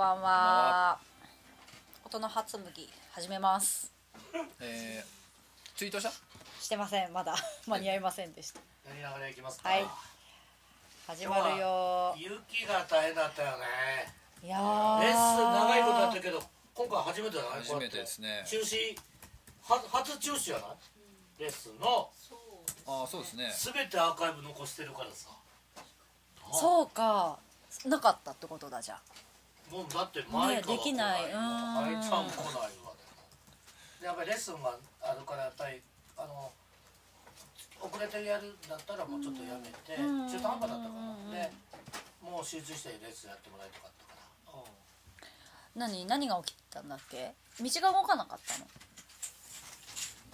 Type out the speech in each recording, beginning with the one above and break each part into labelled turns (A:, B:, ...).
A: ばんは。音の初麦始めます。
B: えー、ツイートした？
A: してませんまだ。間に合いませんでした。
C: やりながら行きますか。
A: はい。始まるよ。
C: 雪が大変だったよね。
A: いやー。
C: レッスン長いことやったけど、今回初めてじゃない
B: 初めてですね。
C: こうやって。中止、は初中止じゃない？レッスンの。
B: ああそうですね。
C: すべてアーカイブ残してるからさ。う。
A: そうか。なかったってことだじゃあ
C: もうだって前から
A: ねできない。うん
C: あいちゃんも来ないわ。でやっぱりレッスンがあるからやっぱりあの遅れてやるんだったらもうちょっとやめて
A: うん。
C: 中途半端だったから
A: うん
C: でもう集中してレッスンやってもらいたかったから、うん。
A: 何何が起きたんだっけ？道が動かなかったの？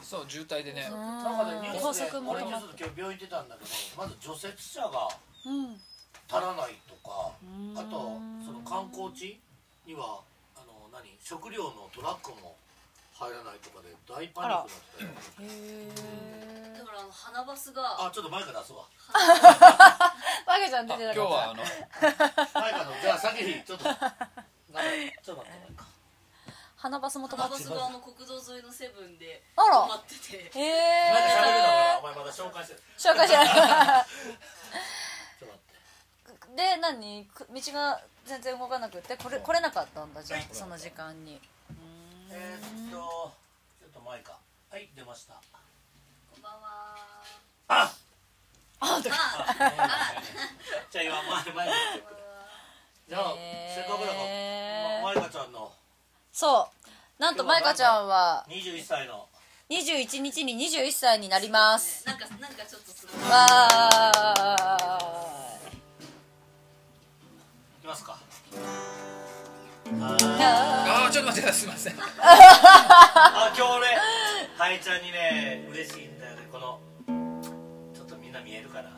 B: そう渋滞でね。
A: うん。
C: なんかねニュー
A: 高
C: スで俺ニュースで今日病院行ってたんだけどまず除雪車が
A: うん
C: 足らないとか
A: うん。
C: あとその観光地にはあの何食料のトラックも入らないとかで大パニックになってたよ
A: へえ
D: だからあの花バスが
C: あちょっと前から出すわ。
A: マゲちゃん出
B: あ
A: てなかった
B: 今日はあの。
C: 前からのじゃあ先にちょっとなんかちょっと待ってないか
A: 花バスも止ま
D: 花
A: って。
D: バスがあの国道沿いのセブンで
A: あら。
D: 止まってて。
A: へ
C: まだ喋るな
A: え
C: お前まだ紹介してる。
A: 紹介し
C: て
A: で何？く道が全然動かなくてこれ来れなかったんだじゃあ
C: はい。
A: その時間に。
C: えーっとちょっと前かはい出ました。
D: こんばんは。
C: あ
A: あとか
D: あ
C: じゃあ今前前にじゃあせっかくだからま舞香ちゃんの。
A: そう。なんと舞香ちゃんは
C: 21歳の。
A: 21日に21歳になります。
D: なんかなんかちょっとすごい。
A: わ
C: いきますか？
A: ー。
C: あ
B: ああちょっと待ってくださいすいません。
C: あ今日俺はいちゃんにね嬉しいんだよね。このちょっとみんな見えるかな？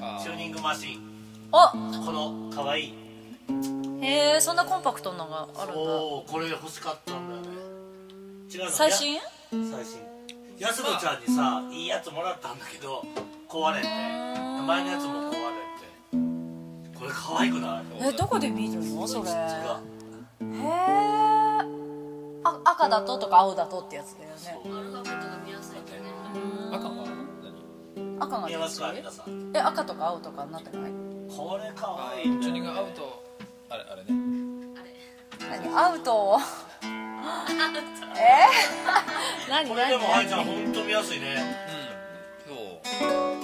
B: あ
C: チューニングマシン。
A: お
C: この可愛い
A: へえそんなコンパクトなのがあるんだ。
C: おおこれ欲しかったんだよね。違うの？
A: 最新？
C: や最新。安野ちゃんにさいいやつもらったんだけど壊れて。前のやつも壊れて可愛くない？
A: えどこで見るの？それ。へえあ赤だととか青だとってやつだよね。
D: アルファベットが見やすいとね。
B: 赤は何
A: 赤が
C: 見え
A: 赤とか青とかになってない？
C: これ可
B: あ
C: 愛い。んだよ
B: チューニングアウトあれあれね。
D: あれ。
A: 何アウト。え？ー、何
C: これでもはい
A: 何
C: ちゃん本当見やすいね。
B: うん。そう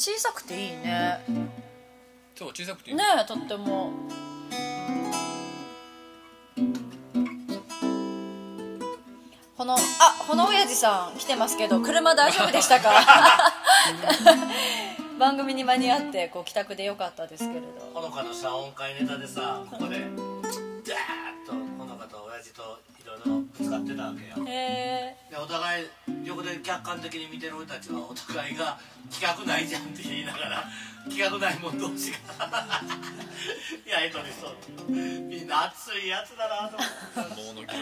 A: 小さくていいね。
B: そう小さくていい
A: ねえとっても。このあこの親父さん来てますけど車大丈夫でしたか？番組に間に合ってこう帰宅でよかったですけれど。
C: ほのかの謝恩会ネタでさここでろいろぶつかってたわけよ。
A: へえ
C: でお互い横で客観的に見てる俺たちはお互いが企画ないじゃんって言いながら企画ないもん同士がやりとりそうみんな熱いやつだなと思って。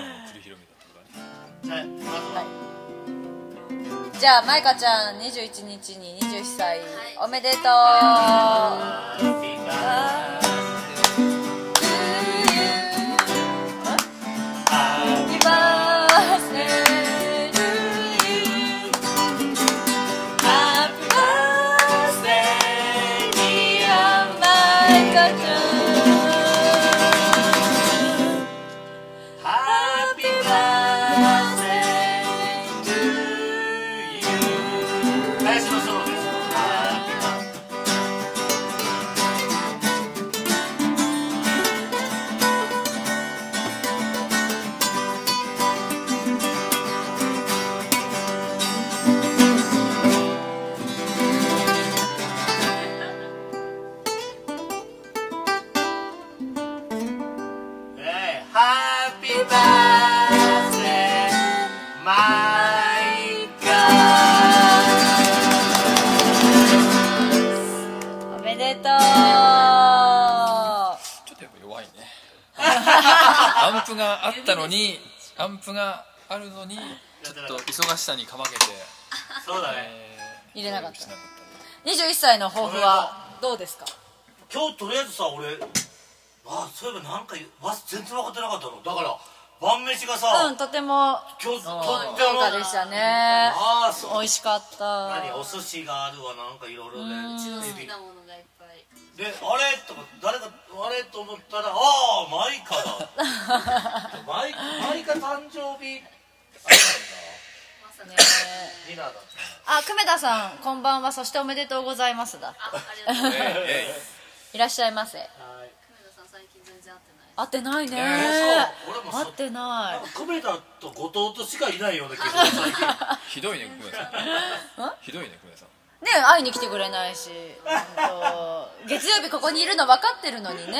C: じゃあ
A: 舞香ちゃん21日に21歳、
D: はい。
A: おめでとう。
C: ハッ
B: プがあったのにアンプがあるのにちょ
C: やっ
B: と忙しさにかまけて、
C: そうだね。
B: えー
A: 入れなかった。
B: しなかっ
A: 21歳の抱負はどうですか？
C: 今日とりあえずさ俺あそういえばなんかわ全然分かってなかったの。だから晩飯がさ、
A: うんとても
C: 今日と
A: 豪
C: っても
A: 華でしたね。
C: ああそう。
A: 美味しかった。
C: 何お寿司があるわなんかいろいろで
D: うちの好きなものがいっぱい
C: であれ？とか誰かあれ？と思ったらああマイカだ。マイマイカ誕生日。あ
A: ね
C: ディナーだっ
A: あ久米田さんこんばんは。そしておめでとうございますだ。
D: あありがとうございます。
B: え
A: いらっしゃいませ。
C: たはい。
D: 久米田さん最近全然会ってない
A: 会ってないね。
C: ねそう。俺もそ
A: 会ってない。
C: 久米田と後藤としかいないような気がする最近。
B: ー ひどいね久米さん？ひどいね久米さん
A: ね会いに来てくれないし月曜日ここにいるの分かってるのにね。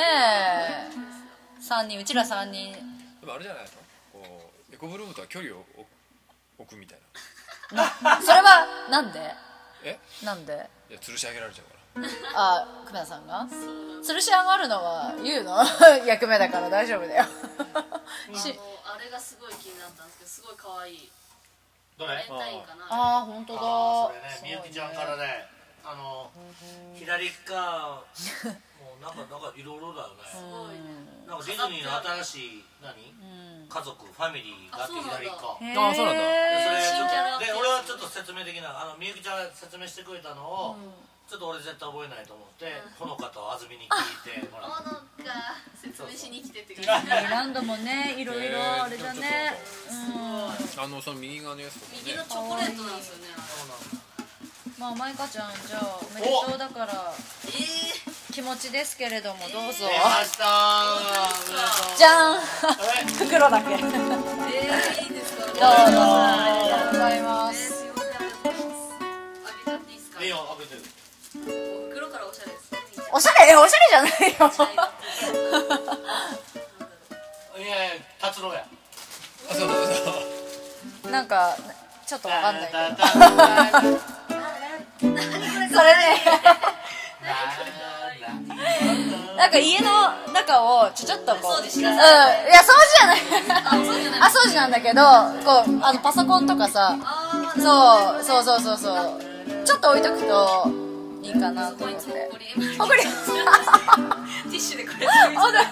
A: 3人うちら3人。
B: でもあれじゃないの？こうエコブルームとは距離を置置くみたい
A: な。それはなんで？
B: なえ？
A: なんで？
B: いや吊るし上げられちゃうから。
A: あ久米田さんが？吊るし上がるのは言うの？役目だから大丈夫だよ。し
D: もうあれがすごい気になったんですけどすごい可愛い
C: どれ？
D: バレンタインかな。
A: ああ本当だ。
C: それねみゆきちゃんからねあの左側もうなんかなんかいろいろだよね。
D: すごいね
C: なんかディズニーの新しい何？家族ファミリーがあって
D: あそうなんだ。
C: 左側
A: へ
B: あそうなんだ。
C: でそれちょっとで俺はちょっと説明的なあのみゆきちゃんが説明してくれたのを、ちょっと俺絶対覚えないと思って、ほのかと安住に聞いてもら
D: あ
C: った。
D: のが説明しに来てって。感じ
A: ランドもねいろいろあれだね。
B: あのその右側のやつとかね。
D: 右のチョコレートなんですよね。
C: そうなんだ。
A: まあマイカちゃんじゃあおめでとうだから
D: ええ
A: 気持ちですけれどもどうぞ。
C: 出ました
A: じゃん。袋だけ。どうぞ
D: ええいいですか？
A: ありがとうございま
D: えー、
A: す
D: からおしゃれです
A: おしゃれえおしゃれじゃないよ。
C: いやいや達郎や
B: あそうそうそう
A: なんかちょっとわかんないけどそれねなんか家の中をちょちょっとこううんいや掃除じゃない
D: あ
A: 掃除なんだけどこうあのパソコンとかさ
D: あ
A: そうそうそうそうそうちょっと置いとくといいかなと思って。
D: っこり。
A: ほっこり
D: ティッシュでこれ。ありがとうございま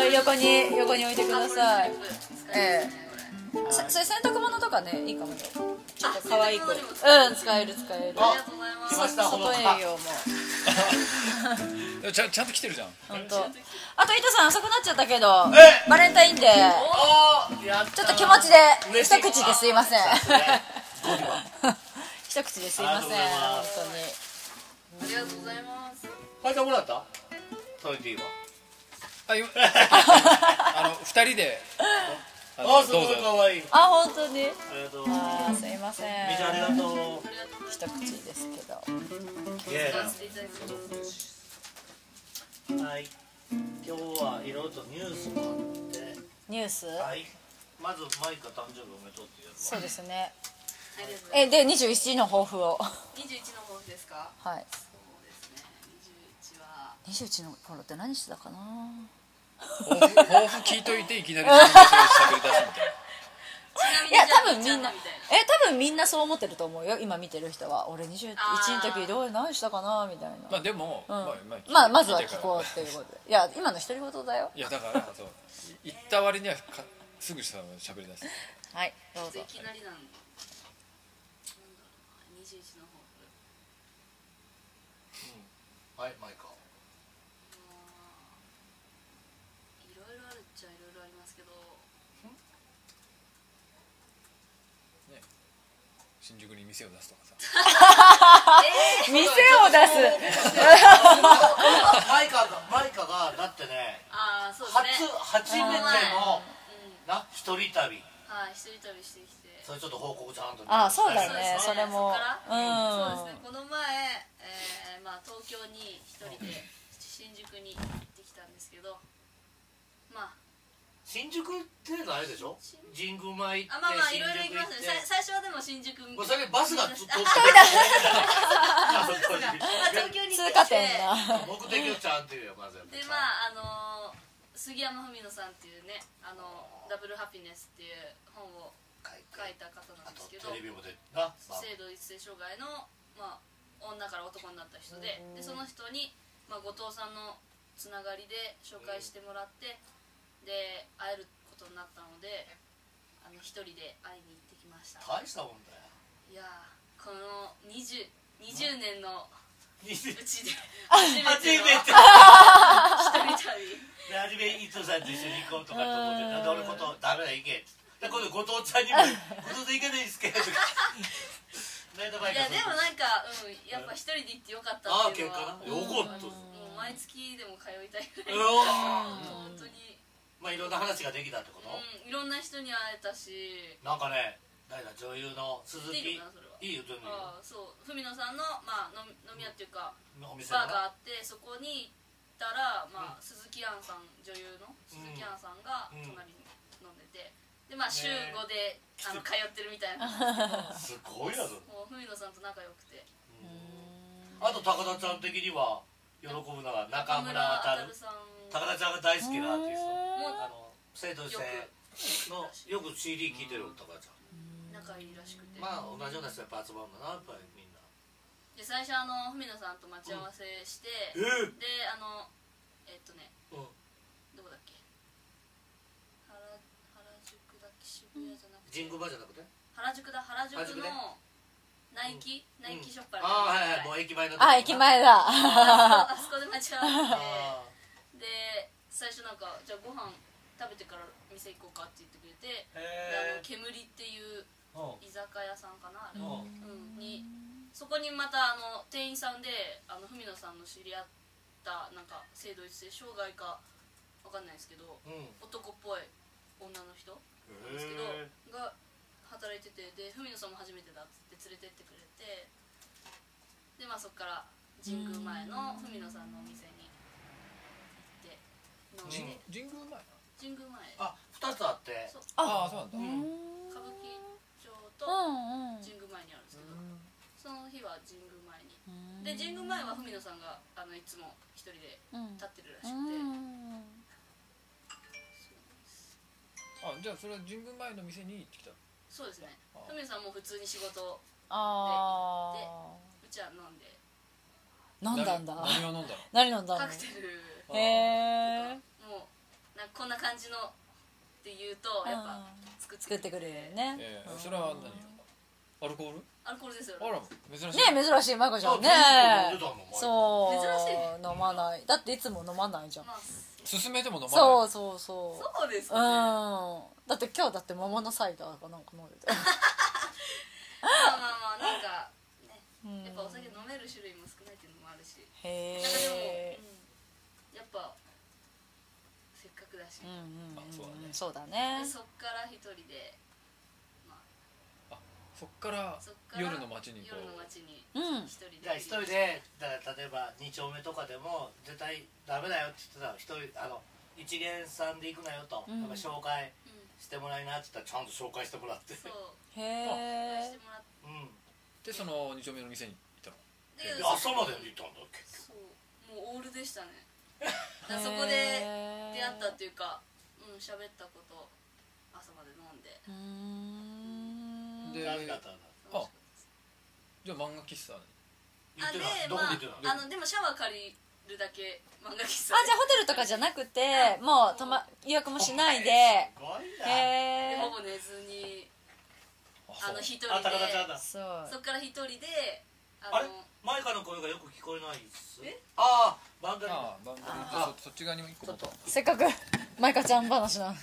D: す
A: 横に横に置いてください。え
D: え。
A: えそそれ洗濯物とかねいいかもよちょっと可愛くうん使える使える。
D: ありがとうございます
A: 外
C: か
A: 営業も。
B: ちゃんちゃんと来てるじゃん。
A: 本当。あと伊藤さん遅くなっちゃったけど
C: え！
A: バレンタインデー。ちょっと気持ちで一口ですいません口ですいません
C: ありがとうござい
A: 本
C: ます
A: 当に。
D: ありがとうございます。
C: はいじゃあもらった？トイティーは？
B: あ今。あの二人で。あ
C: すごい
B: どうぞ。
C: かわいい。
A: あ本当に？
C: ありがとう。
A: あーすいません。
C: みありがとう。
A: 一口ですけど。
C: はい。今日はいろいろとニュースもあって。
A: ニュース？
C: はい。まずマイカ誕生日おめでとうっていうやつ
A: そうですねえで21の抱負を。
D: ます21の抱負ですか？
A: はい。
D: そうですね。21は。
A: 21の頃って何してたかな？
B: 抱負抱負聞いといていきなり喋り出すみたいな。い
A: や多分みんな
D: みたい
A: え多分みんなそう思ってると思うよ。今見てる人は。俺21の時どう？何したかな？みたいな。
B: まあでも、
A: うん。
B: まあ
A: まあまずは
B: 聞
A: こうっていうことで。いや今の独り言だよ。
B: いやだからそう。言った割にはかすぐさ喋り出す。
A: はいどうぞ。
D: いきなりなんだなんだろうな21の抱負
C: はいマイカ
D: いろいろあるっちゃいろいろありますけど。
B: 新宿に店を出すとかさ。
A: 店を出す。
C: マイカがマイカがだってね
D: ああそう
C: 初
D: ですね。
C: 初めての
D: うん。
C: な一人旅。
D: はい一人旅してきて
C: それちょっと報告ちゃんと
A: あそうだよね。
D: そうですね。
A: それも。うん。
D: そうですね。この前、えーまあ、東京に一人で新宿に行ってきたんですけどまあ。
C: 新宿ってないでしょ？
D: 新
C: 神宮前行って
D: あまあまあいろいろ行きますね。さ最初はでも新宿
C: もうそれバスがずっと
D: 東京に行って。
A: 通過点だ。
C: 目的をちゃんと言うよまず
D: でまああのー杉山文乃さんっていうねあのダブルハピネスっていう本を
C: 書い
D: た方なんですけど。
C: まあ。
D: 性同一性障害の、まあ、女から男になった人ででその人に、まあ、後藤さんのつながりで紹介してもらってで会えることになったのであの一人で会いに行ってきました。
C: 大したもんだよ。
D: いやーこの 20, 20年の
C: 20
D: うちで 初め
C: 初
D: ての
C: めて。
D: 一人旅。
C: で初め伊藤さんと一緒に行こうとかと思って「なんで俺ことダメだ行け」で今度後藤ちゃんにも「後藤さん行けないですけ」とか。
D: いやでもなんか、うん、やっぱ一人で行ってよかった
C: ああ
D: っていう
C: 結
D: のは
C: 果な。よかった。
D: もう毎月でも通いたいぐらい。本当に、
C: まあいろんな話ができたってこと、
D: うん、いろんな人に会えたし。
C: なんかね誰だ？女優の鈴木？
D: いい
C: よ全然いいよ
D: ああそう文野さんの、まあ、飲み飲み屋っていうか
C: お店
D: バーが
C: が
D: あってそこに行ったら、まあ鈴木杏さん女優の鈴木杏さんが
C: うん。
D: 隣にでまあ週
C: ね
D: 5で、あの通ってるみたいな。
C: すごいやぞ
D: もう文野さんと仲良くて。
C: あと高田ちゃん的には喜ぶのが中村
D: 中
C: 渉
D: さん。
C: 高田ちゃんが大好きなアーティス
D: も
C: トあの生徒性のよく CD 聴いてる高田ちゃん。
D: 仲いいらしくて、
C: まあ同じような人やっぱ集まるんだなやっぱりみんな。
D: で最初あの文野さんと待ち合わせして、
C: えー。
D: であのえっとね
C: うん。
D: どこだっけ原原宿だっけ渋谷じゃなくて
C: 神宮場じゃなくて？
D: 原宿だ原宿
C: 原宿ね。
D: のナイキ、ナイキショップある
C: ああはいはいもう駅前の
A: あ駅前だ。
D: あそこで待ち合わ
C: あ
D: せてで最初なんかじゃあご飯食べてから店行こうかって言ってくれて。あの
C: へ
D: 煙っていう居酒屋さんかなあれ、
C: う
D: うん。ん、にそこにまたあの店員さんであの文野さんの知り合ったなんか性同一性障害かわかんないですけど
C: うん。
D: 男っぽい女の人なんですけど、
C: へ
D: が働いててで文野さんも初めてだっつって連れてってくれてでまあそこから神宮前の文野さんのお店に行って飲んで。
B: 神宮前
D: 神宮前。
C: あ二つあって。
B: ああそうなんだ。
D: 歌舞伎町
A: う
D: と
A: んうん。
D: 神宮前にあるんですけどその日は神宮前に。で神宮前は文野さんがあのいつも一人で
A: うん。
D: 立ってるらしくて、
A: うん
B: あじゃあそれは神宮前の店に行ってきた。
D: そうですね。
B: あ。
D: 文野さんも普通に仕事
A: あ
D: うちは飲んで。
A: あ飲んだんだ。
B: 何を飲んだの
A: 何飲んだの
D: カクテル
A: へえ
D: もうなんかこんな感じのって言うとやっぱ作って
A: 作ってくれるね。
B: えーそれは何アルコール？
D: アルコールですよ。
B: あら珍しい。
A: ね珍しいまこちゃんね。そう。
D: 珍し
A: 飲まない。だっていつも飲まないじゃん。
D: まあ
B: 進めても飲まない。
A: そうそうそう。
D: そうです
A: うん。
D: かね
A: だって今日だって桃のサイダーかなんか飲んでた
D: まあまあまあなんかね
A: うん。
D: やっぱお酒飲める種類も少ないっていうのもあるし。
A: へ
D: なんかでも、
A: え
D: うん、やっぱせっかくだし、
A: うんうん
B: あそうだね
A: そうだね。
D: でそっから一人で、まあ、
B: そっから夜の街にこ
D: 夜の
B: う
D: 街に
A: うん。
D: 一人で
C: 一人でだから例えば2丁目とかでも絶対ダメだよって言ってたら一人あの一元さんで行くなよと、
A: うん。
C: やっぱ紹介
D: うん。
C: してもらいなって言ったらちゃんと紹介してもらって。
D: そう。
A: へえ
D: してもらって。
C: うん。
B: でその二丁目の店に行ったの？
D: で
C: で朝までに行ったんだっけ？
D: そう。もうオールでしたね。そこで出会ったっていうかうん喋ったこと朝まで飲んで。
A: うーん
B: であじゃあ漫画喫茶に。
D: あでまああのでもシャワー借りるだけ漫画喫茶
A: あじゃあホテルとかじゃなくてもう泊ま予約もしないで。へえ
D: でほぼ寝ずにあの一人で。
A: そう。
D: そっから一人であの
C: マイカの声がよく聞こえないっす。
D: え？
C: ああバンドリ
B: ああバンドリー。じゃあそそっち側にも一個
A: せっかくマイカちゃん話な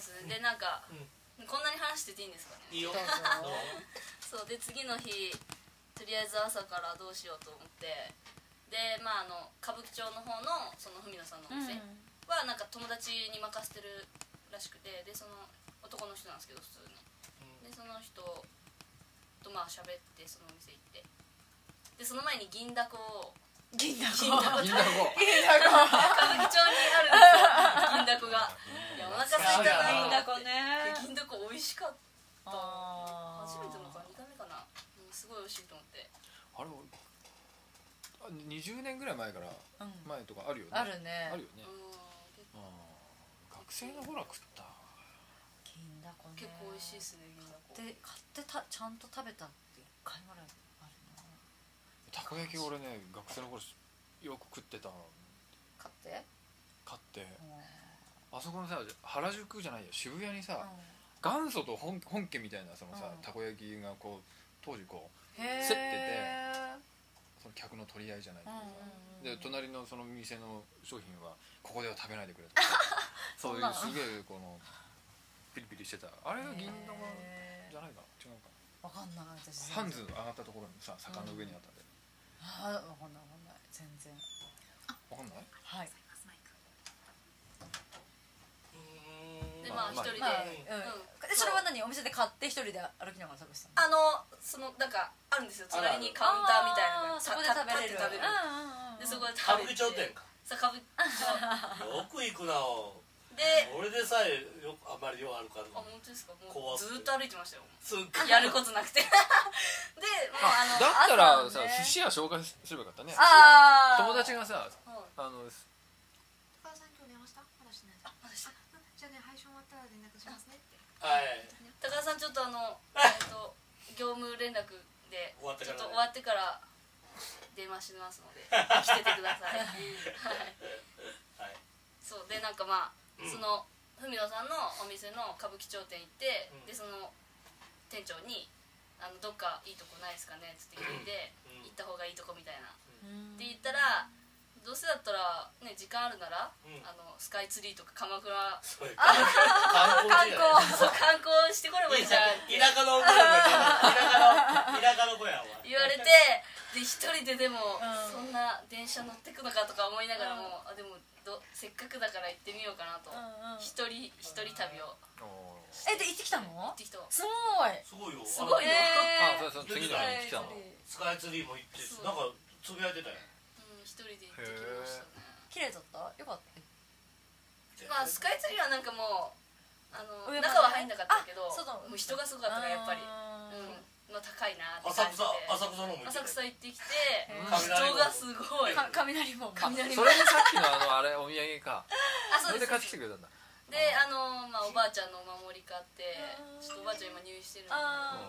D: そうですね。でなんか、こんなに話してていいんですかね。
C: いいよ。
D: そう。で次の日とりあえず朝からどうしようと思って。でまああの歌舞伎町の方のその文野さんのお店はなんか友達に任せてるらしくて。でその男の人なんですけど普通にでその人とまあ喋ってそのお店行って。でその前に銀だこを
A: 銀だこ。
B: 銀だこ。
D: 歌舞伎町にあるんですよ銀だこ。がいやお腹空いたな
A: 銀だこ
D: で
A: ね。
D: 銀だこ美味しかった初めてのか2回目かな、うん、すごい美味しいと思って。
B: あれ俺あ20年ぐらい前から
A: うん。
B: 前とかあるよね。
A: あるね。
B: あるよね。学生の頃は食った。
A: 銀だこね。
D: 結構美味しいですね銀だこ。
A: で買ってたちゃんと食べたって一回ぐらい
B: たこ焼き俺ね学生の頃よく食ってた
A: 買って？
B: 買って。
A: うん。
B: あそこのさ原宿じゃないよ。渋谷にさ、
A: うん。
B: 元祖と本本家みたいなそのさ、
A: うん。
B: たこ焼きがこう当時こう競っててその客の取り合いじゃないけどさ、
A: うんうんうん
B: で隣のその店の商品はここでは食べないでくれと。か そういうすげえこのピリピリしてた。あれが銀だこ
A: へー
B: じゃないか違うか
A: わかんない私
B: ハンズ上がったところにさ坂の上にあったんで、
A: あわかんないわかんない。全然。
B: わかんない？
A: はい。
D: で
B: まあ
D: 一人で、
A: まあ、
D: うん。
A: うん、でそれは何？お店で買って一人で歩きながら食べてたの？
D: あのそのなんかある。んですよ隣にカウンターみたいな
A: そこで食べれる。
D: 立って食べる。でそこで
C: 歌舞
D: 食べて
C: 伎町店か。
D: そう歌舞伎
C: よく行くなお
D: で
C: 俺でさえよあまりよう歩かん
D: あ
C: の
D: 本当ですか？もうずーっと歩いてましたよ。
C: すっ
D: やることなくて。でもう あの
B: だったらさ、寿司屋紹介すればよかったね。
A: あー。
B: 友達がさ
D: はい。
B: あの
E: 高田さん今日電話した？まだしてない？あ
D: まだしてない。
E: うんじゃあね配信終わったら連絡しますねって。
C: はい。
D: 高田さんちょっとあの えっと業務連絡で
C: 終わってからね。
D: ちょっと終わってから電話しますので来ててください。はい。
C: はい。
D: そうでなんかまあ、
C: うん
D: その文野さんのお店の歌舞伎町店行って、
C: うん。
D: でその店長に「あのどっかいいとこないですかね?」っつって聞いて、
C: うん。
D: 行った方がいいとこみたいな、
A: うん。
D: って言ったらどうせだったらね時間あるなら、
C: うん。
D: あのスカイツリーとか鎌倉
C: 観光
D: 観光してこればいいじゃん。って
C: 田舎の子や田舎の田舎の子やお前
D: 言われてで一人ででも、
A: うん。
D: そんな電車乗ってくのかとか思いながらも、あでもどせっかくだから行ってみようかなと、
A: うんうん。
D: 一人一人旅を。
B: お
A: えで行ってきたの？
D: 行ってきた。
A: すごい。
C: すごいよ。
D: すごいよ。
B: ー。あそうそう次の日に来たの。
C: スカイツリーも行ってなんかつぶやいてたよ
D: うん一人で行ってきました。ね
A: 綺麗だった？よかった。
D: まあスカイツリーはなんかもうあの中は入んなかったけど
A: あそうだ
D: もう人がすごかったからやっぱり。うんまあ高いなって
C: 浅
D: 感じで。
C: 草浅草のも行って
D: 浅
C: た
D: 草行ってきて
A: うん。
D: 人がすごい。
A: か雷門
B: あ
D: 雷
B: それでさっきのあのあれお土産か。
D: あそ
B: それで買ってきてくれたんだ。
D: であのまあおばあちゃんのお守り買って
A: うん。
D: ちょっとおばあちゃん今入院してるんで。
A: あ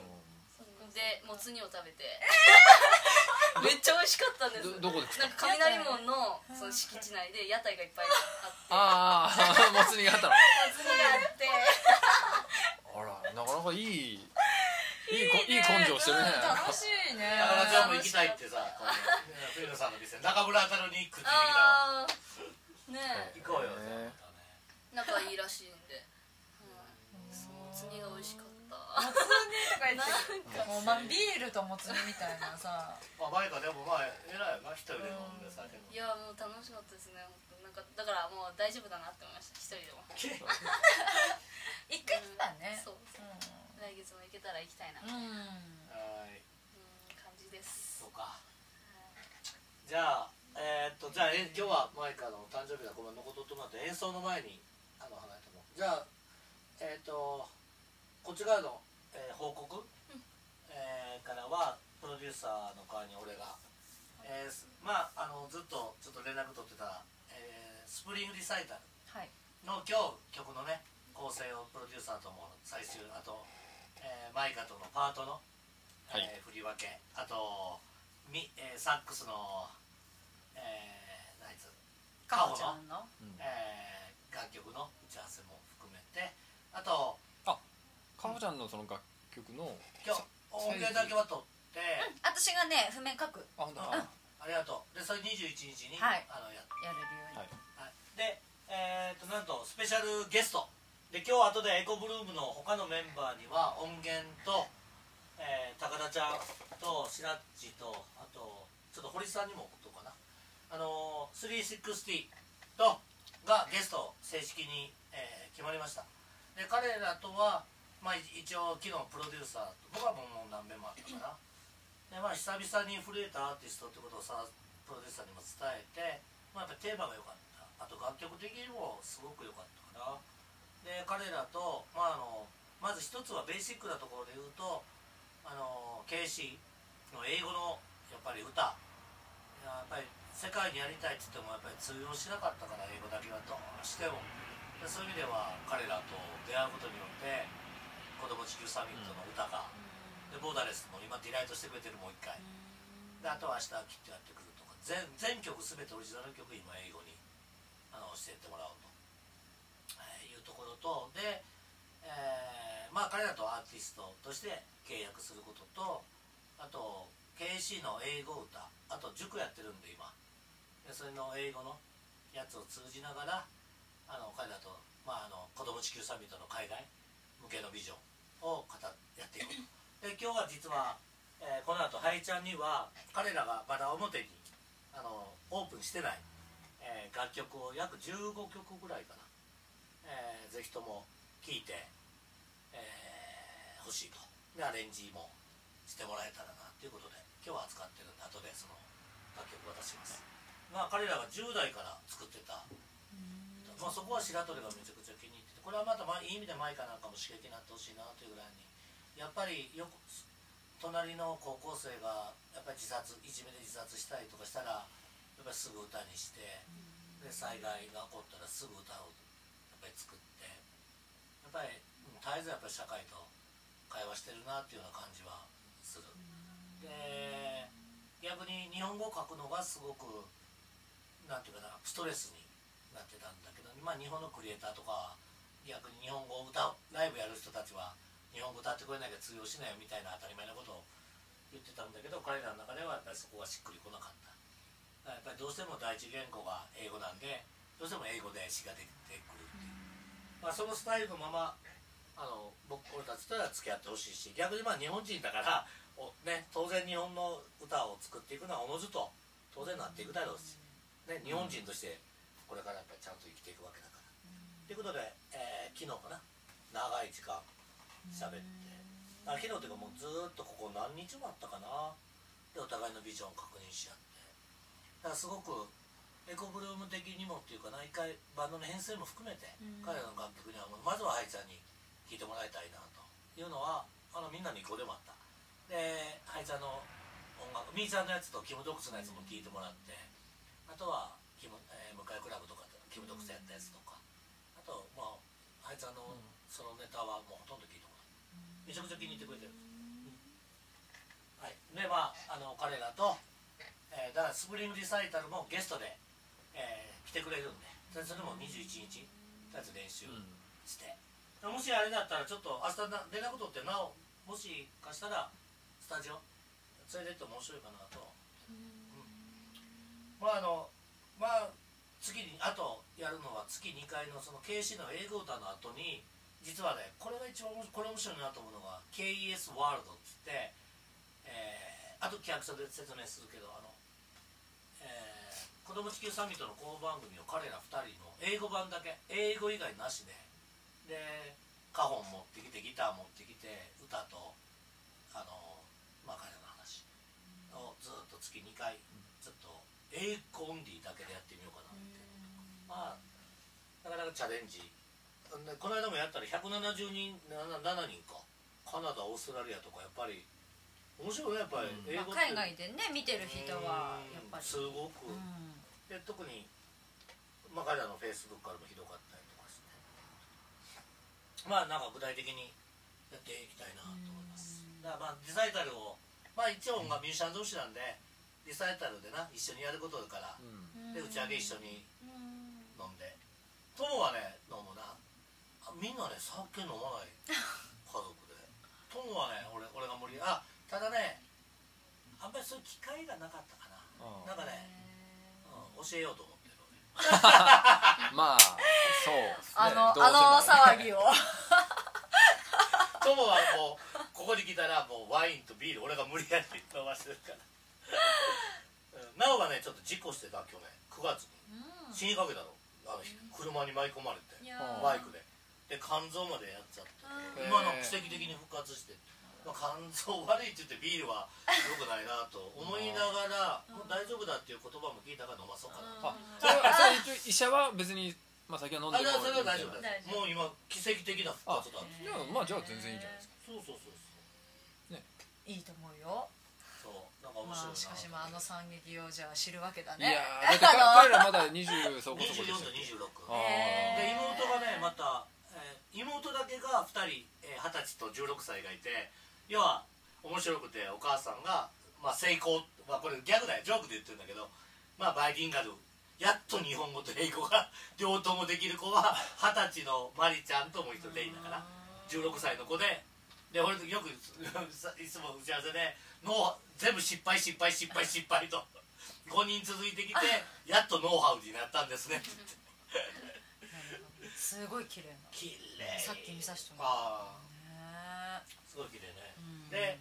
D: でもつ煮を食べて。めっちゃ美味しかったんです。
B: どどこで食った
D: なんか雷門のその敷地内で屋台がいっぱい
B: あ
D: あって。
B: あ もつ煮があったの。
D: もつ煮があって。
B: あらなかなかいいいいこいい根性してるね。
A: 楽しいね。
C: だからちゃんも行きたいってさ冬野さんの店。中村あたるに食ってきた
D: ね。え
C: 行こうよ。
B: ね。
D: 仲いいらしいんで、もつ煮が美味しかった。
A: もつ煮とか言ってもうまビールともつ煮みたいなさ。
C: まあ前かでもまあ偉いよな一人で飲んで酒
D: いやもう楽しかったですね本当。なんかだからもう大丈夫だなって思いました一人でも。
A: 一回来たね。
D: そう来月も行けたら行きたいな、うん、
A: うんうん
C: はい
D: 感じです。
C: そうか。じゃあえーっとじゃあえ今日はマイカの誕生日がごめん残っとってもらって演奏の前にあの離れても。じゃあえーっとこっち側の、えー報告、えーからはプロデューサーの側に俺が、えーすまああのずっとちょっと連絡取ってた、えースプリングリサイタル。
A: はい。
C: の今日曲のね構成をプロデューサーとも最終あと、えーマイカとのパートの、
B: はい。
C: えー振り分け。あとみ、えーサックスのえー、ナイツ
A: かほちゃんの？
C: えー楽曲の打ち合わせも含めて。あと
B: かほちゃんのその楽曲の
C: 今日
B: さ
C: 音源だけは撮って、
A: 私がね譜面書く。
B: あ
C: うん。ありがとう。でそれ21日に、
A: はい。
C: あのやっ
A: やれるように。
B: はい。
C: はい、で、えー、となんとスペシャルゲストで今日後でエコブルームの他のメンバーには音源と、えー高田ちゃんとしらっちとあとちょっと堀さんにも送っとこうかな。あのー、360とがゲスト正式に、えー決まりました。で彼らとは、まあ、一応昨日プロデューサーと僕はもう何遍もあったかな。でまあ久々に震えたアーティストってことをさプロデューサーにも伝えて、まあ、やっぱテーマが良かった。あと楽曲的にもすごく良かったかな。で彼らと、まあ、あのまず一つはベーシックなところで言うとあの KC の英語のやっぱり歌。やっぱり世界にやりたいって言ってもやっぱり通用しなかったから英語だけはどうしても。でそういう意味では彼らと出会うことによって子ども地球サミットの歌が、でボーダレスも今リライトしてくれてるもう一回。であとは明日きっとやってくるとか。全全曲全てオリジナル曲今英語にあの教えてもらうと、ととで、えーまあ彼らとアーティストとして契約することとあと KC の英語歌あと塾やってるんで今。でそれの英語のやつを通じながらあの彼らと、まあ、あの子ども地球サミットの海外向けのビジョンを語やっていくで今日は実は、えーこの後ハイちゃんには彼らがまだ表にあのオープンしてない、えー楽曲を約15曲ぐらいかな、えーぜひとも聴いて、えー欲しいと。でアレンジもしてもらえたらなということで今日は扱ってるんで後でその楽曲渡します。まあ彼らが10代から作ってた。まあ、そこは白鳥がめちゃくちゃ気に入っててこれはまたまあいい意味でマイカなんかも刺激になってほしいなというぐらいにやっぱりよく隣の高校生がやっぱり自殺いじめで自殺したりとかしたらやっぱりすぐ歌にしてで災害が起こったらすぐ歌をやっぱり作ってやっぱり絶えずやっぱり社会と会話してるなっていうような感じはする。で逆に日本語を書くのがすごくなんていうかなストレスになってたんだけど、まあ、日本のクリエイターとか逆に日本語を歌うライブやる人たちは日本語歌ってくれなきゃ通用しないよみたいな当たり前のことを言ってたんだけど彼らの中ではやっぱりそこがしっくりこなかったかやっぱりどうしても第一言語が英語なんでどうしても英語で詩が出てくるっていう、まあ、そのスタイルのままあの僕俺たちとは付き合ってほしいし逆にまあ日本人だからお、ね、当然日本の歌を作っていくのはおのずと当然なっていくだろうし、ね、日本人としてこれからやっぱりちゃんと生きていくわけだから。ということで、えー昨日かな長い時間喋って。あ昨日というかもうずーっとここ何日もあったかな。でお互いのビジョンを確認し合って。だからすごくエコブルーム的にもっていうかな一回バンドの編成も含めて、彼らの楽曲にはもうまずはハイちゃんに聴いてもらいたいなというのはあのみんなにこうでもあった。でハイちゃんの音楽みーちゃんのやつとキム・ドックスのやつも聴いてもらってあとはキム、えー、向井クラブとかでキム・ドックスやったやつとかあとまああいつあの、そのネタはもうほとんど聞いてもらう。めちゃくちゃ気に入ってくれてる、はい。でまああの彼らと、えーだからスプリングリサイタルもゲストで、えー来てくれるんで。でそれも21日とりあえず練習して、もしあれだったらちょっと明日な連絡取ってなおもしかしたらスタジオ。連れてって面白いかなと、まああのまあ次にあとやるのは月2回のその KC の英語歌の後に実はねこれが一番これ面白いなと思うのが KES ワールドっつって、えー、あと企画書で説明するけどあの、えー、子ども地球サミットのこの番組を彼ら2人の英語版だけ英語以外なしで。でカホン持ってきてギター持ってきて歌とあのまあ彼らの話をずっと月2回ちょっと英語オンリーだけでやってみようかなって。まあなかなかチャレンジ。でこの間もやったら170人 7, 7人か。カナダオーストラリアとかやっぱり面白いねやっぱり。英
A: まあ海外でね見てる人はやっぱり。
C: すごく、
A: うん
C: で特に、まあ、彼らのフェイスブックからもひどかったりとかして。まあなんか具体的にやっていきたいなと思います。だからまあリサイタルをまあ一応がミュージシャン同士なんでリサイタルでな一緒にやることだから、で打ち上げ一緒に飲んで。友はね飲むなあみんなね酒飲まない 家族で。友はね俺俺が無理。あただねあんまりそういう機会がなかったかな。なんかね、うん、教えようと思ってる俺
B: まあそうですね。
A: あのあの
B: ら
A: 騒ぎを。
C: 友はもうここに来たらもうワインとビール俺が無理やり飲ませるから。うんなおがねちょっと事故してた去年。9月に。死にかけたの。あの車に巻き込まれて。バイクで。で肝臓までやっちゃって。今の奇跡的に復活して、まあ、肝臓悪いって言ってビールは良くないなと思いながらもう大丈夫だっていう言葉も聞いたから飲まそうかな。
B: あそれは医者は別に、まあ、酒は飲んでも
C: あじゃあそれは大丈夫もう今奇跡的な復活だ
B: じゃないいやまあじゃあ全然いいじゃないですか。
C: そうそうそう
A: いいと思うよ。
C: そうそうなんか面
A: まあ
C: 白いな。
A: しかしまああの惨劇をじゃあ知るわけだ
B: い
A: ね
B: やー だってか彼らまだ20そこそこで
C: 24と
B: したよ
C: 26
B: あ
A: へ
C: で妹がねまた、えー妹だけが2人えー二十、歳と16歳がいて要は面白くてお母さんが、まあ、成功、まあ、これギャグだよ。ジョークで言ってるんだけど、まあ、バイリンガルやっと日本語と英語が両方もできる子は二十歳のマリちゃんともう一人レイだから16歳の子でで俺よくいつも打ち合わせでノウ全部失敗失敗失敗失敗と5人続いてきてやっとノウハウになったんですね。って言って
A: すごい綺麗な。
C: 綺麗。
A: さっき見させてもらっ
C: ああ
A: たね
C: すごい綺麗ね、
A: うん。
C: で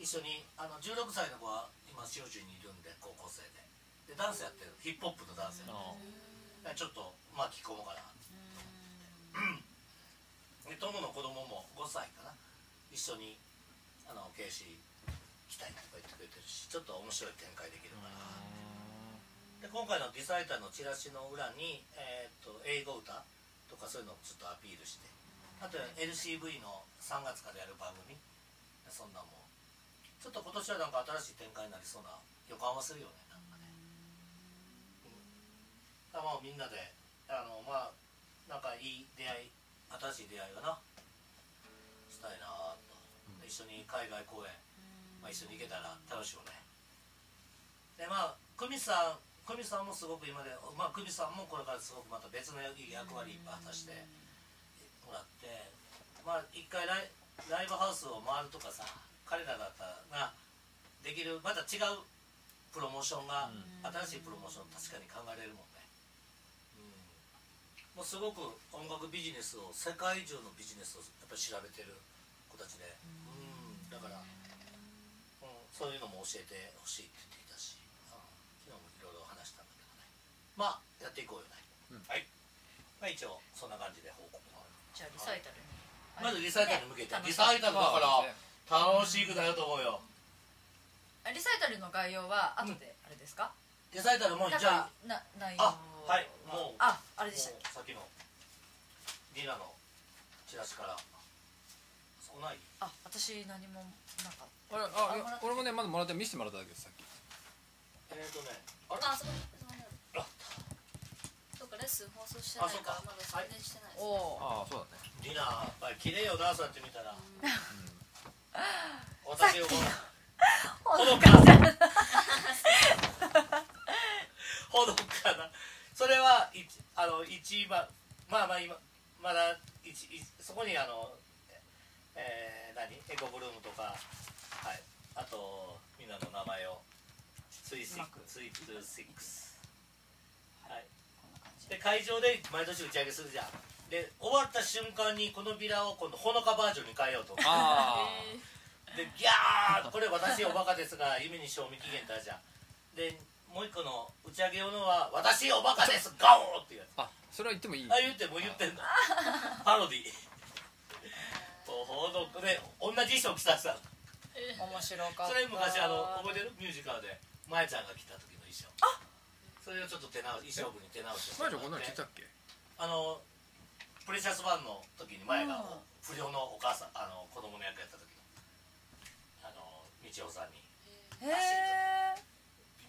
C: 一緒にあの16歳の子は今塩州にいるんで高校生で。でダンスやってる。ヒップホップのダンスやってる。でちょっとまあ聞こうかな。でトムの子供も5歳かな。一緒にあのケイシー来たいとか言ってくれてるしちょっと面白い展開できるかな。で今回のディサイターのチラシの裏に、えー、と英語歌とかそういうのをちょっとアピールしてあと LCV の3月からやる番組？そんなん。もちょっと今年はなんか新しい展開になりそうな予感はするよねなんかね、うん、まあみんなであのまあなんかいい出会い新しい出会いがな。したいなと、で一緒に海外公演、まあ、一緒に行けたら楽しいよね。でまあ久美さん久美さんもすごく今でまあ久美さんもこれからすごくまた別の役割いっぱい果たしてもらってまあ一回ライライブハウスを回るとかさ彼らだったらできるまた違うプロモーションが、新しいプロモーション確かに考えれるもんね、うん、もうすごく音楽ビジネスを世界中のビジネスをやっぱり調べてる子たちで、うん、だから、うん、そういうのも教えてほしいって言っていたし、うん、昨日もいろいろ話したんだけどね。まあやっていこうよね、
B: うん。
C: はい。まあ一応そんな感じで報告
A: じゃあリサイタルに
C: まずリサイタルに向けて、
A: ね
C: リサイタルだから楽しいくなると思うよ。
A: あリサイタルの概要は後であれですか、
C: リサイタルもじゃあ
A: かな内容
C: あはい。もう。
A: ああれでしたっけ？
C: さっきの。リナのチラシから。そこない？
A: あ私何もなんか
B: あれあいや俺もねまだもらって見せてもらっただけですさっき。
C: えっ、ー、とね。あれ？
D: あそこそこにある
C: あ
D: そうかレッスン放送してないから
C: あそうか。
D: まだ宣伝してないです、
A: おお
B: ああそうだね。
C: リナやっぱり綺麗よなそうやって見たら。
B: うん。
C: 私をこのほ
A: ほ
C: のかほのかな。それはいあの一番まあまあ今まだ一一そこにあのえー、何？エコブルームとか。はい。あとみんなの名前を。ツイシックツイツーシックスで会場で毎年打ち上げするじゃん。で終わった瞬間にこのビラを今度ほのかバージョンに変えようと。思って
B: あ
C: でギャー！これ私おバカですが夢に賞味期限ってあるじゃん。でもう一個の打ち上げ用のは私おバカです！ガオーっていうやつ。
B: ああそれは言ってもいい？
C: あ言ってもう言ってんの。パロディ。ほど。で同じ衣装着させたの。
A: 面白かった。
C: それ昔あの覚えてる？ミュージカルで。まやちゃんが着た時の衣装それをちょっと手直し衣装部に手直して
B: マジこんなの聞いたっけ？
C: あのプレシャスワンの時にマヤが
A: うん。
C: 不良のお母さんあの子供の役やった時の。あの道夫さんに。
A: へえ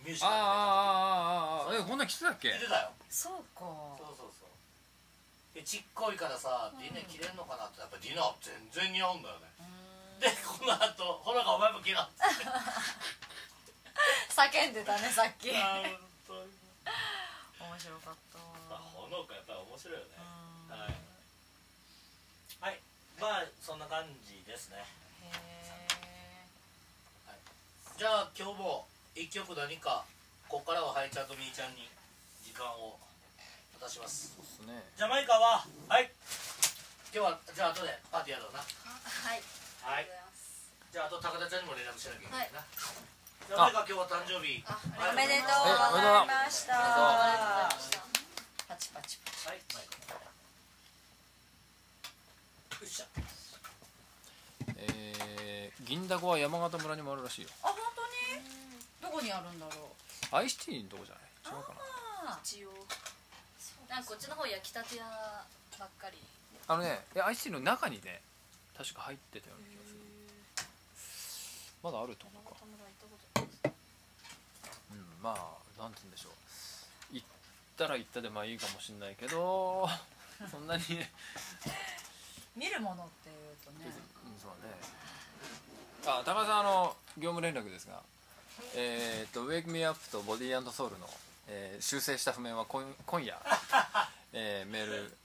C: ミュージカルで
B: あああああああえこんなん来てたっけ？
C: 出てたよ。
A: そうか。
C: そうそうそう。でちっこいからさディネ着れんのかなってやっぱディナー全然似合うんだよね。でこの後ほらがお前も着ろって。
A: 叫んでたねさっき 面白かった。
C: あほのかやっぱり面白いよね。
A: うん。
C: はい。はい。まあそんな感じですね。
A: へ
C: じゃあ今日も一曲何かここからはハイちゃんとみーちゃんに時間を渡します。
B: ですね。
C: じゃあマイカははい。今日はじゃあ後でパーティーやろうな。
D: はい。
C: はい。
D: ありがとうございます。
C: じゃああと高田ちゃんにも連絡しなきゃいけないな、
D: は
C: じゃあマイカ今日は誕生日。
A: おめでとう
C: は
A: ございました。
D: ありがとうございました
A: パチパチパチ。
C: い。マよっしゃ
B: えー、銀だこは山形村にもあるらしいよ。
A: あ本当に？どこにあるんだろう？
B: アイスティーのとこじゃない？違うかな。
A: あ
D: 一応。なんかこっちの方焼きたて屋ばっかり。
B: あのねアイスティーの中にね確か入ってたような気がまだある
D: ったことないです
B: うん、まあなんて言うんでしょう。行ったら行ったでまあいいかもしれないけど そんなに、うん、
A: 見るものっていうとね。
B: そうだね。あ高田さんあの業務連絡ですがえーっと「Wake Me Up」と「ボディーソウルの、えー修正した譜面は今今夜、えーメール、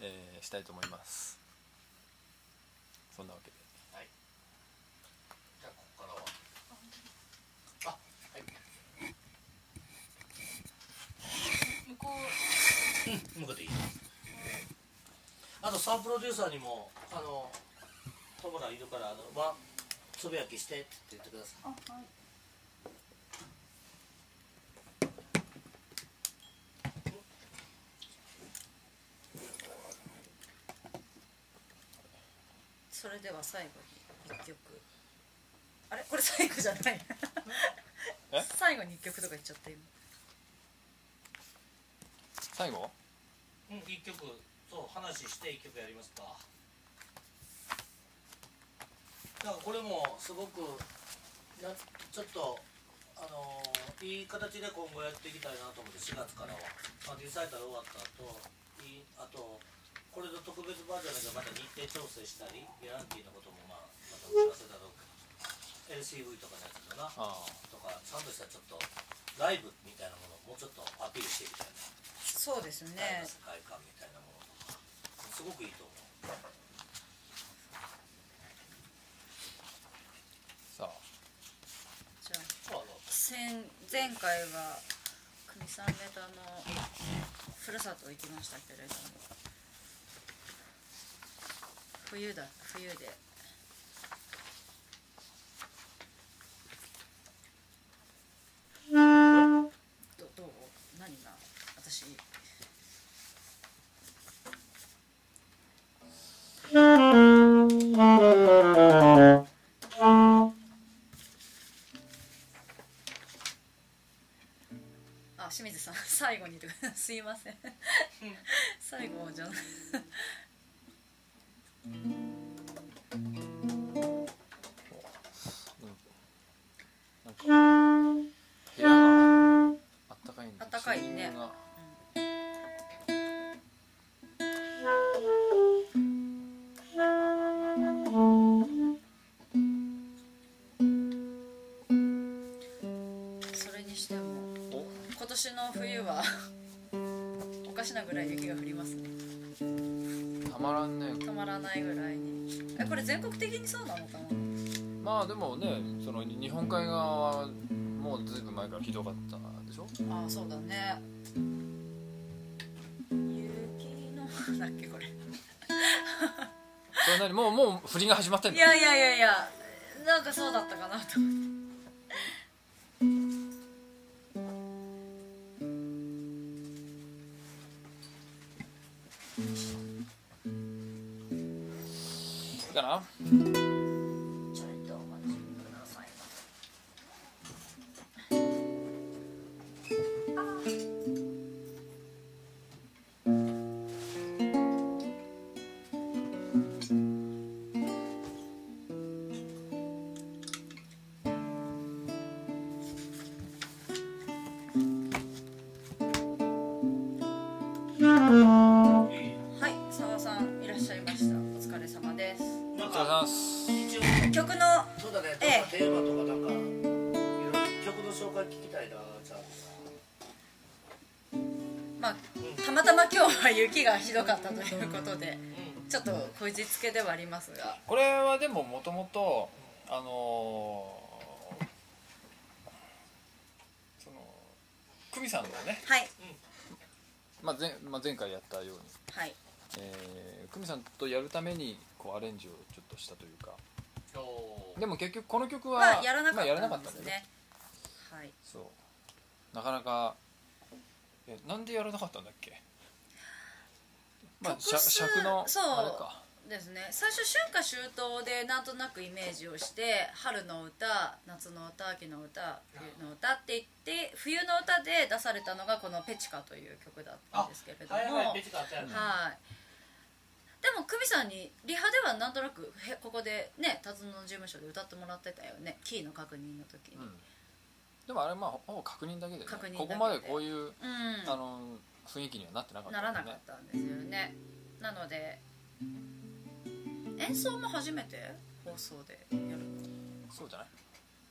B: えーしたいと思います。そんなわけで
C: はいじゃあここからはあはい
A: 向こ
C: うん向こうでいい。あとサンプロデューサーにもあの友達いるからあのワンつぶやきしてって言ってください。
A: うあはい。それでは最後に一曲。あれ？これ最後じゃない。
B: え？
A: 最後に一曲とか言っちゃった今
B: 最後？
C: うん一曲そう話して一曲やりますか。なんかこれもすごくなちょっとあのーいい形で今後やっていきたいなと思って4月からは、まあ、リサイタル終わった後いいあとこれの特別バージョンだけどまた日程調整したりギャランティーのこともまあまたお知らせだろうけど LCV とかのやつだな。
B: あ
C: とかちゃんとしたちょっとライブみたいなものをもうちょっとアピールしていきたいな
A: そうですね。
C: 世界観みたいなものとかすごくいいと思う。
B: さあ。
A: じゃあ先前回は久美さんネタのふるさと行きましたけれども。冬だ冬で清水さん。最後にとか。すいません。最後じゃない年の冬はおかしなぐらい雪が降りますね。
B: たまらんね。
A: たまらないぐらいに。えこれ全国的にそうなのかな？
B: まあでもねその日本海側はもうずいぶん前からひどかったでしょ？
A: ああそうだね。雪のだっけこれ。
B: それ何もうもう振りが始まってんの？
A: いやいやいやいやなんかそうだったかなと。思ってひどかったということでちょっとこじつけではありますが。
B: これはでももともとあのーその久美さんのね、
A: はい。
B: まあ前まあ、前回やったように
A: はい。
B: えー久美さんとやるためにこうアレンジをちょっとしたというか。
C: お
B: でも結局この曲は、
A: まあやらなか
B: まあやらな
A: ったんです
B: ね。
A: はい。
B: そう。なかなかえなんでやらなかったんだっけ？まあ尺尺の
A: そう。
B: あれか。
A: ですね。最初春夏秋冬でなんとなくイメージをして春の歌夏の歌秋の歌冬の歌って言って冬の歌で出されたのがこの「ペチカ」という曲だったんですけれども。
C: はいはい。
A: でも久美さんにリハではなんとなくへここでね辰野の事務所で歌ってもらってたよね。キーの確認の時に、
B: うん。でもあれまあほぼ確認だけで,、ね、
A: 確認
B: ここまでこういう、
A: うん。
B: あの雰囲気にはなってなかった
A: ならな
B: ね
A: かったんですよね。なので演奏も初めて放送でやる
B: そうじゃない？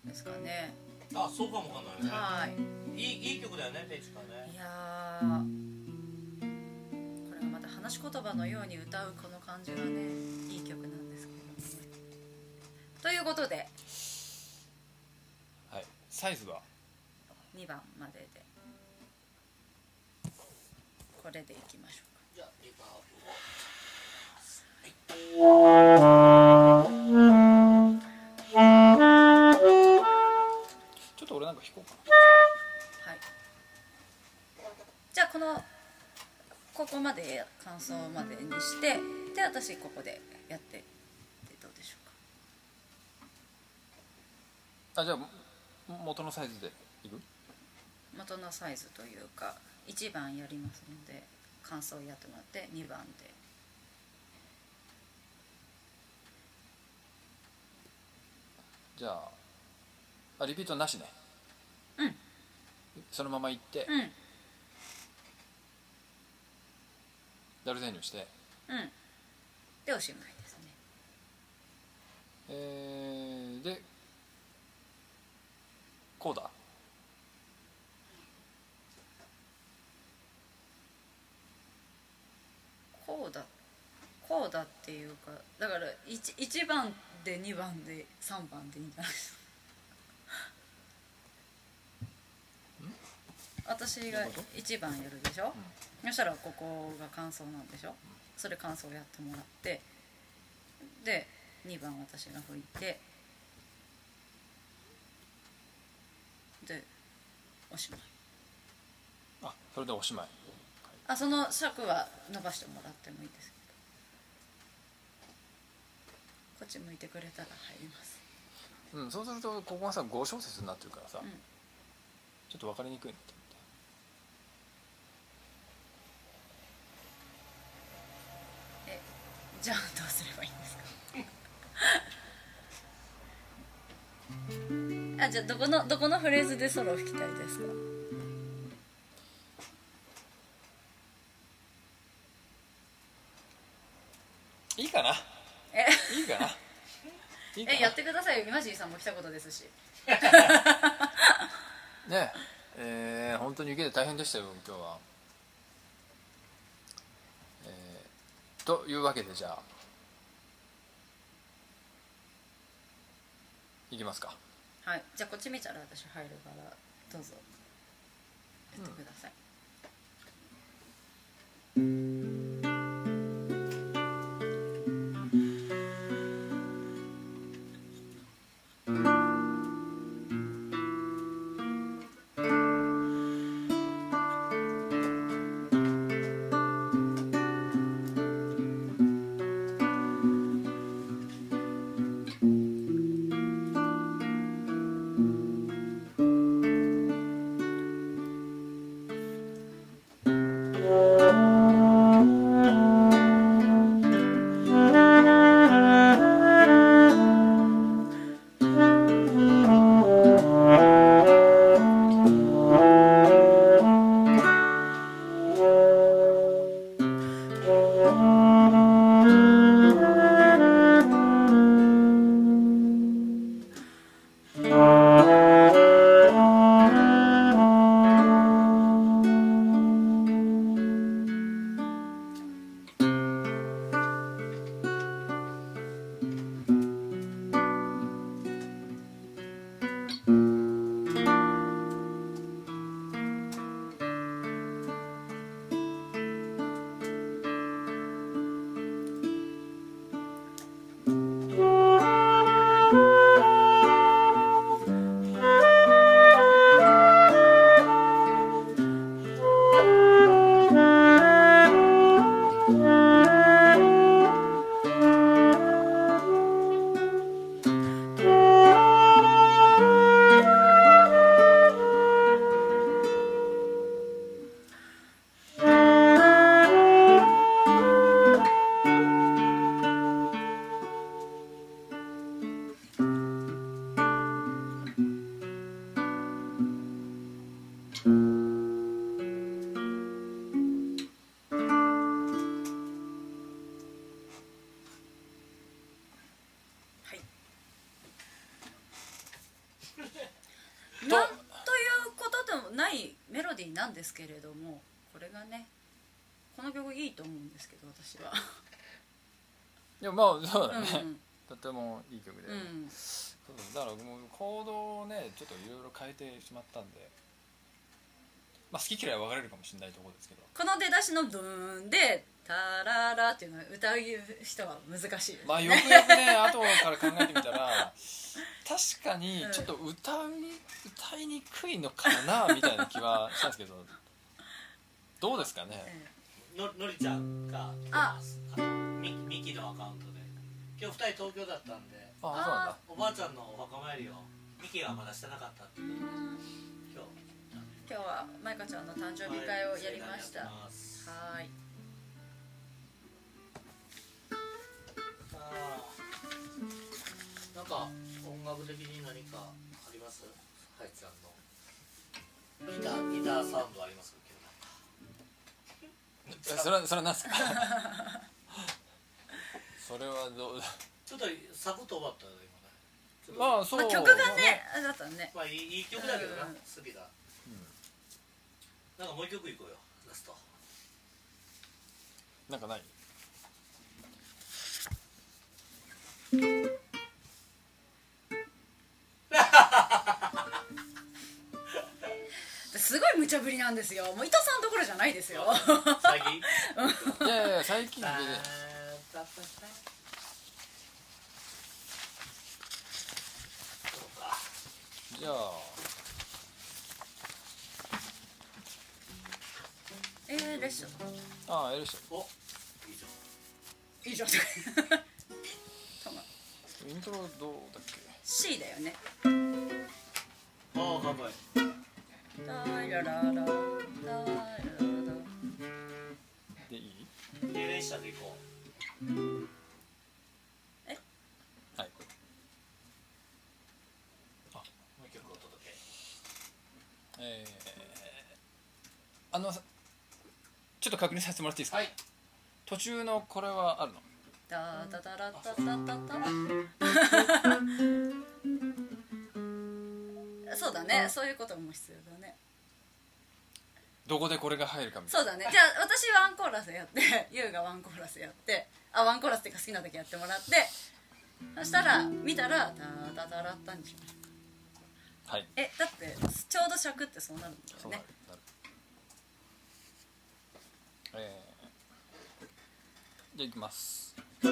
A: んですかね
C: あそうかもわかんないね。
A: はい。
C: いいいい曲だよねペチカね。
A: いやー。これがまた話し言葉のように歌うこの感じがねいい曲なんですけどということで。
B: はい。サイズは
A: ？2番まででこれでいきましょうか。
C: じゃあリバーブを
B: ちょっと俺なんか弾こうか
A: はい。じゃあこのここまで感想までにしてで私ここでやってでどうでしょうか。
B: なあじゃあも元のサイズで
A: 元のサイズというか1番やりますので感想やってもらって2番で。
B: じゃああリピートなしね。
A: うん。
B: そのまま行って、
A: うん。
B: ダルゼーニュして。
A: うん。でおしまいですね。
B: えー、でこうだ
A: こうだこうだっていうかだから 1, 1番で2番で3番でいいんじゃないですか私が
B: どういうこと
A: ？1番やるでしょ、そしたらここが感想なんでしょ？それ感想やってもらってで2番私が吹いてでおしまい。
B: あそれでおしまい
A: あその尺は伸ばしてもらってもいいですけど。こっち向いてくれたら入ります。
B: うんそうするとここがさ5小節になってるからさ、
A: うん。
B: ちょっと分かりにくいなと
A: えじゃあどうすればいいんですか？あじゃあどこのどこのフレーズでソロを弾きたいですか？え
B: いいかな。いいかな。
A: えやってくださいよ。マジーさんも来たことですし。
B: ねえ。ー、本当に雪で大変でしたよ今日は。えー、というわけでじゃあ。いきますか。
A: はい。じゃあこっち見たら私入るから。どうぞ。やってください、なんい
B: やまあそうだね、
A: うん
B: とてもいい曲で、
A: うん。
B: そうだからもう行動をねちょっといろいろ変えてしまったんで。まあ好き嫌いは分かれるかもしれないところですけど。
A: この出だしの「ブーン」で「タララ」っていうのを歌う人は難しいですね、
B: まあよくよくね 後から考えてみたら確かにちょっと歌うに歌いにくいのかなみたいな気はしたんですけど。どうですかね？
A: え
C: ののりちゃんが
A: あ
C: キのアカウントで。今日2人東京だったんで。
B: ああそうなんだ。
C: おばあちゃんのお墓参りをミキがまだしてなかったっていう今日。
A: 今日はまいかちゃんの誕生日会をやりました。
C: は
A: はい。
C: なんか音楽的に何かあります？はいちゃんの。ギターギターサウンドあります？か今日
B: えそれはそれは何ですか？それはどう？
C: ちょっとサクッと終わったよ今ね。
B: まあそう
A: まあ、曲がねあれだったね。
C: まあいいいい曲だけどな、
A: うん。
C: 好きだ、なんかもう一曲いこうよラスト。
B: なんかない？
A: すごい無茶ぶりなんですよ。もう伊藤さんどころじゃないですよ。
C: 最近？
B: いやいや最近でね
C: そうか
B: じゃあ
A: えー、列車
B: ああエルシ
C: おいいじゃん。
A: いいじゃん。
B: イントロどうだっけ
A: C だよね
C: ああかっこいい
A: ダイラララダイララ
B: でいい
C: で列車で行こ
B: はい。
C: うもう一曲お届け。
B: えー、あのちょっと確認させてもらっていいですか、
C: はい。
B: 途中のこれはあるの？
A: ダダダラダダダダ。そうだね。そういうことも必要だね
B: どこでこれが入るかみたい
A: そうだね。じゃあ私ワンコーラスやって 優がワンコーラスやってあワンコーラスっていうか好きな時やってもらってそしたら見たらダダダラッタにします
B: なはい。
A: えだってちょうど尺ってそうなるんだ
B: そうなる。
A: よね、
B: えー、じゃあいきます「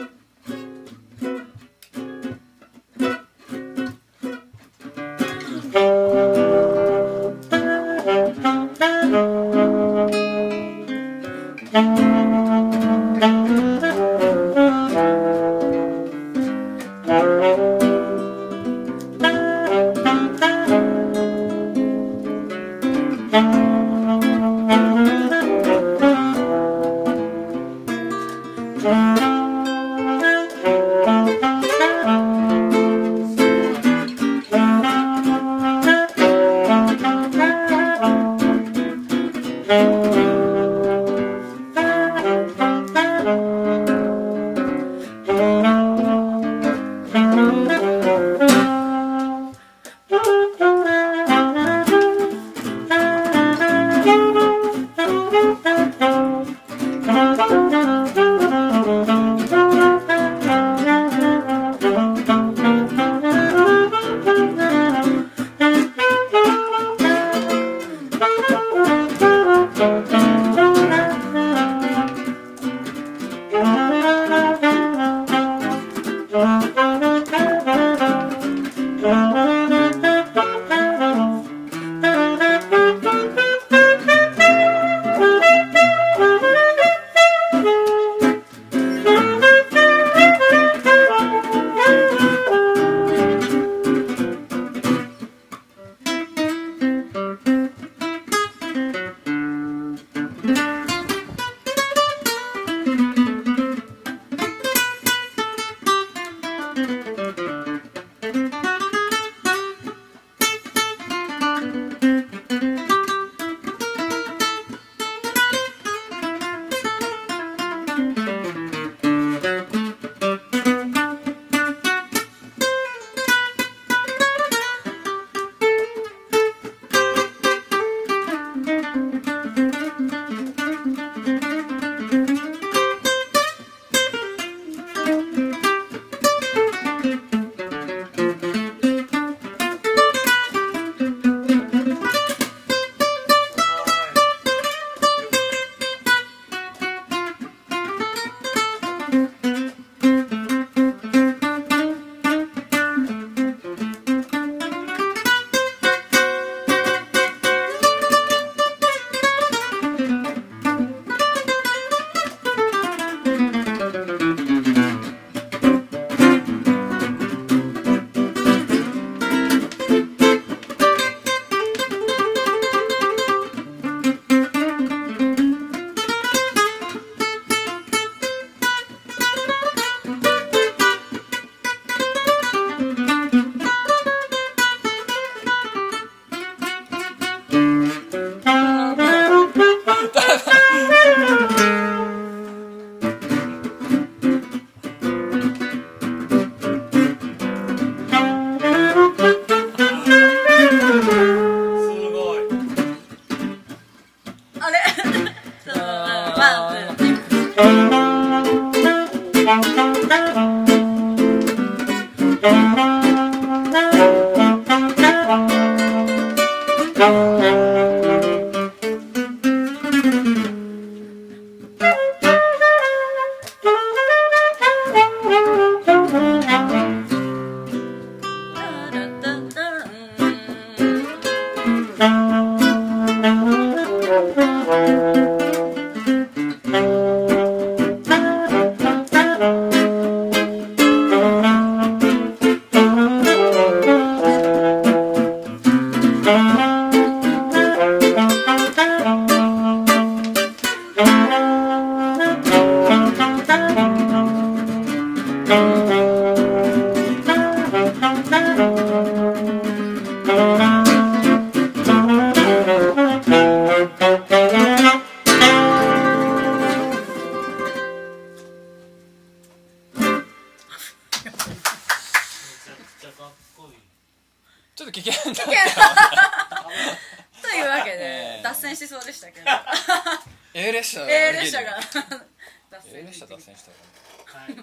B: 列車
A: A 列車が 脱
B: A
A: 線
B: 列車脱線したよ
C: はい。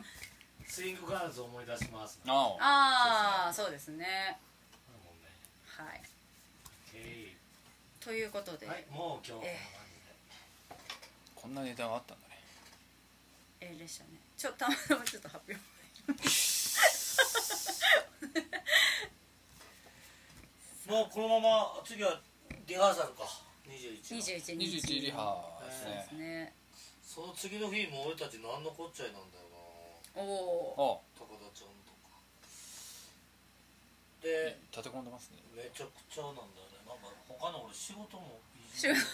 C: スイングガールズを思い出します
B: あ
A: あ。あそうですね。はい。
C: え
A: ということで、
C: いはいもう今日はこんな感
B: こんなネタがあったんだね。
A: A 列車ね。ちょたまたまちょっと発表。
C: もうこのまま次はリハーサルか21の
A: 21
B: 21
A: 日
B: リハです
A: そうです
B: ね。
A: ね
C: その次の日も俺たち何のこっちゃいなんだよ
A: おお
B: あ。
C: な高田ちゃんとか。で
B: 立て込んでますね。
C: めちゃくちゃなんだよね。なんか他の俺仕事も異
A: 仕
C: 常
A: 事。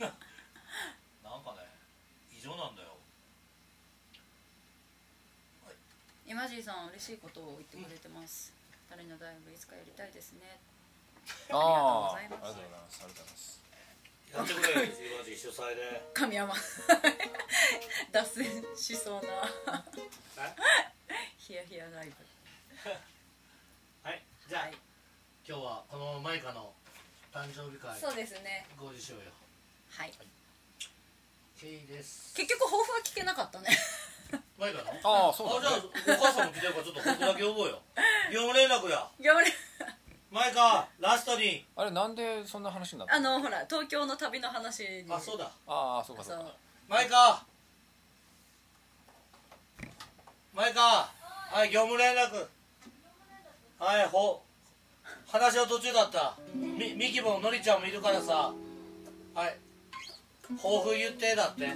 C: なんかね異常なんだよ。
A: イマジーさん嬉しいことを言ってくれてます、誰のライブいつかやりたいですね。
B: あり
A: がとうございます。
B: ありがとうございます
C: やってくれ今時主催で
A: 神山。脱線しそうな。ヒヤヒヤライブ。
C: はい。じゃあ、
A: はい。
C: 今日はこのマイカの誕生日会
A: そうですね。
C: 合流しよ。うよ
A: はい。
C: ケイです。
A: 結局抱負は聞けなかったね。
C: マイカの？
B: ああそう
C: あじゃあ
B: だね
C: お母さんも来てるからちょっと僕だけ覚えよう。業務連絡や。
A: 頑張れ
C: マイカラストに。
B: あれなんでそんな話になった
A: あのほら東京の旅の話に。
C: あそうだ。
B: ああそうかそうか。
A: そう。
C: マイカマイカはい業務連絡。はいほ。話の途中だった。みミキものりちゃんもいるからさ。はい。抱負言ってだって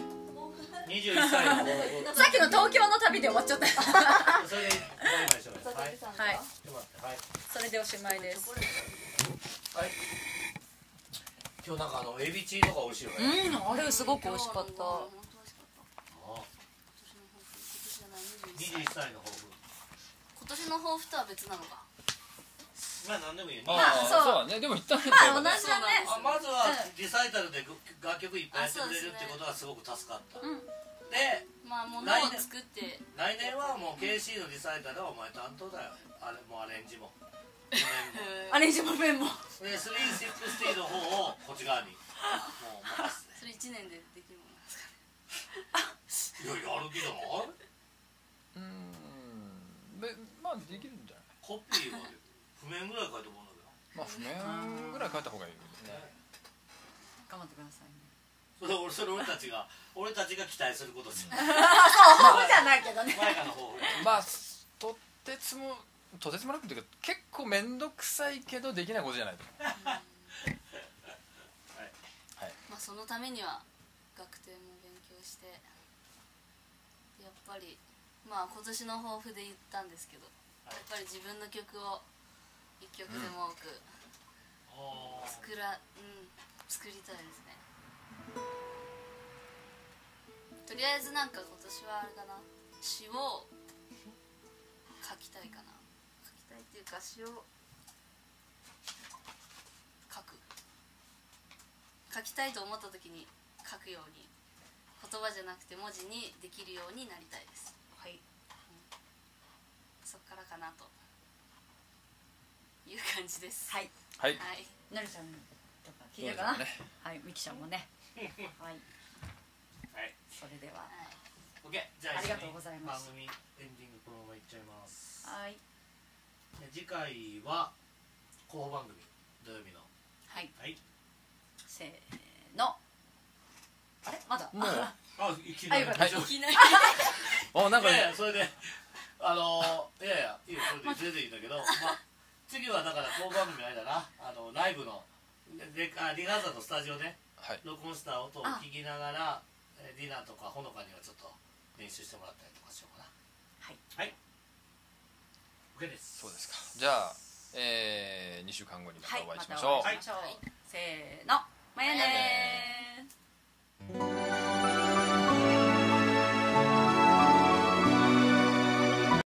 C: 21歳の。
A: さっきの東京の旅で終わっちゃった
C: そはい。
A: それでおしまいです。
C: はい。今日なんかあのエビチリとか美味しいよね、
A: うんあれすごく美味しかった。
C: あ
D: 今年の抱負今年じゃない21
C: 21歳の抱負。
D: 今年の抱負とは別なのか
C: まあ何でもいい
A: まあ
B: あ
A: そう。
B: そうだね。でも一旦
A: まあ同じ
D: そうなんです
C: あまずはリサイタルで楽曲いっぱいやってくれるってことはすごく助かった、
A: うん
C: で
D: まあ物を作って。
C: 来年はもう KC のリサイタルはお前担当だよ。あれもうアレンジも。
A: アレンジもペンも。
C: で360の方をこっち側に。もう任せ
D: それ1年でできるもんですかね。
C: ていややる気だな
B: うーん。でまあできるんじゃない？
C: コピーは譜面ぐらい書いてもらう
B: まあ譜面ぐらい書いた方がいいよね。
A: 頑張ってくださいね。
C: それ俺それ俺たちが 俺たちが期待することです
A: そうじゃないけどね。
C: マイカの方
B: まあとてつもとてつもなくっていうか結構面倒くさいけどできないことじゃないと。思 う
D: まあそのためには学点も勉強してやっぱりまあ今年の抱負で言ったんですけどやっぱり自分の曲を一曲でも多く作ら、うん、作りたいですね。とりあえずなんか今年はあれかな。詩を書きたいかな。書きたいっていうか詩を書く。書きたいと思った時に書くように言葉じゃなくて文字にできるようになりたいです。
A: はい。
D: そっからかなという感じです。
A: はい。
B: はい。
D: はい。
A: なるちゃんとか聞いてるかな、
B: ね、
A: はいみきちゃんもね。はい。
C: はい。
A: それでは、
D: はい、
C: オッケーじゃあ
A: ありがとうございます。
C: 番組エンディングこのままいっちゃいます。
A: はい。
C: 次回は後番組。土曜日の。
A: はい、
C: はい、せーの。あれ？
A: まだ、ね、あいきなり、は
C: い、
D: いきなり。
B: あなんか、
C: ね、それであのー、いやいやいいよそれで出ていいんだけど、まあ次はだから当番組あれだなあのライブのであリハーサルのスタジオで
B: はい。
C: 録音した音を聞きながらえディナーとかほのかにはちょっと練習してもらったりとかしようかな。
A: はい。
C: はい。OK です。
B: そうですか。じゃあ、えー、2週間後にまた
A: はい
B: お会いしま
A: ま
B: したょう、
A: お会いしましょう。せーの。まやねー